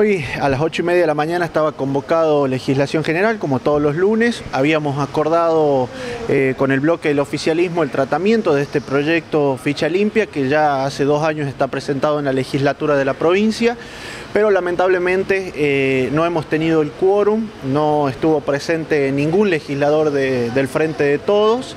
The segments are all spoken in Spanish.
Hoy a las 8 y media de la mañana estaba convocado legislación general, como todos los lunes. Habíamos acordado eh, con el bloque del oficialismo el tratamiento de este proyecto Ficha Limpia, que ya hace dos años está presentado en la legislatura de la provincia, pero lamentablemente eh, no hemos tenido el quórum, no estuvo presente ningún legislador del Frente de Todos.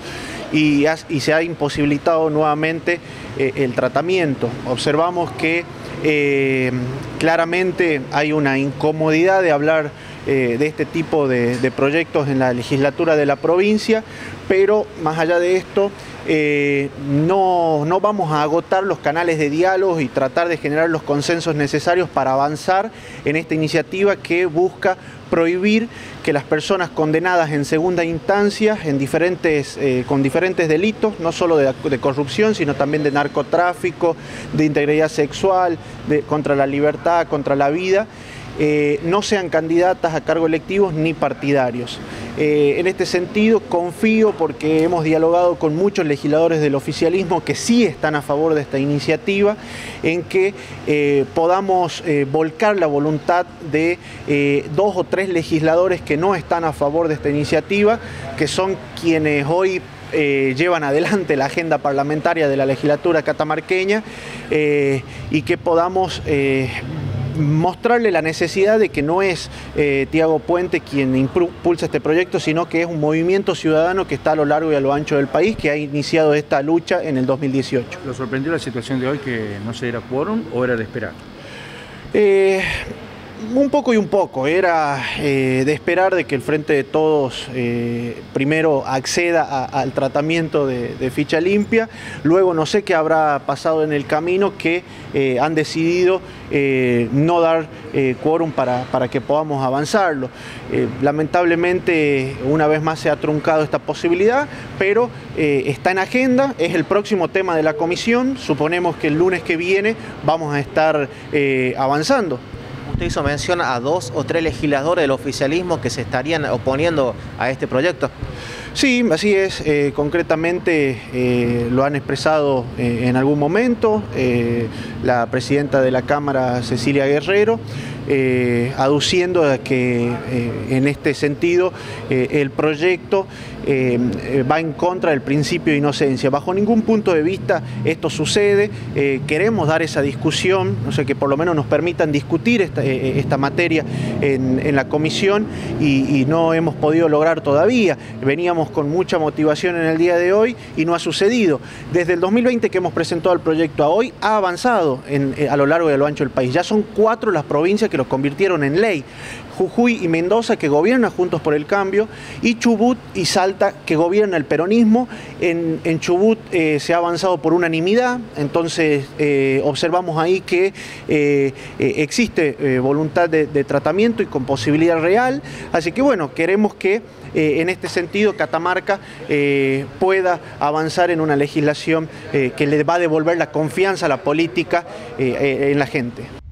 Y, se ha imposibilitado nuevamente eh, el tratamiento. Observamos que eh, claramente hay una incomodidad de hablar eh, de este tipo de, proyectos en la legislatura de la provincia, pero más allá de esto, eh, no, no, vamos a agotar los canales de diálogo y tratar de generar los consensos necesarios para avanzar en esta iniciativa que busca prohibir que las personas condenadas en segunda instancia en diferentes, eh, con diferentes delitos, no solo de, corrupción, sino también de narcotráfico, de integridad sexual, de, contra la libertad, contra la vida, eh, no sean candidatas a cargos electivos ni partidarios. Eh, en este sentido, confío porque hemos dialogado con muchos legisladores del oficialismo que sí están a favor de esta iniciativa, en que eh, podamos volcar la voluntad de dos o tres legisladores que no están a favor de esta iniciativa, que son quienes hoy llevan adelante la agenda parlamentaria de la legislatura catamarqueña y que podamos mostrarle la necesidad de que no es eh, Tiago Puente quien impulsa este proyecto, sino que es un movimiento ciudadano que está a lo largo y a lo ancho del país, que ha iniciado esta lucha en el 2018. ¿Lo sorprendió la situación de hoy que no se diera quórum o era de esperar? Eh, un poco y un poco, era eh, de esperar de que el Frente de Todos eh, primero acceda al tratamiento de, ficha limpia, luego no sé qué habrá pasado en el camino que eh, han decidido no dar quórum para, para, que podamos avanzarlo. lamentablemente una vez más se ha truncado esta posibilidad, pero está en agenda, es el próximo tema de la comisión, suponemos que el lunes que viene vamos a estar avanzando. Usted hizo mención a dos o tres legisladores del oficialismo que se estarían oponiendo a este proyecto. Sí, así es. Eh, concretamente eh, lo han expresado eh, en algún momento la presidenta de la Cámara, Cecilia Guerrero, aduciendo a que en este sentido el proyecto va en contra del principio de inocencia. Bajo ningún punto de vista esto sucede. queremos dar esa discusión, no sé, que por lo menos nos permitan discutir esta, materia en, la comisión y, no hemos podido lograr todavía. Veníamos con mucha motivación en el día de hoy y no ha sucedido. Desde el 2020 que hemos presentado el proyecto a hoy, ha avanzado eh, a lo largo a lo ancho del país. Ya son cuatro las provincias que lo convirtieron en ley. Jujuy y Mendoza que gobiernan Juntos por el Cambio y Chubut y Salta que gobierna el peronismo. En, Chubut eh, se ha avanzado por unanimidad, entonces eh, observamos ahí que existe voluntad de, de, tratamiento y con posibilidad real. Así que bueno, queremos que en este sentido Catamarca eh, pueda avanzar en una legislación eh, que le va a devolver la confianza a la política eh, en la gente.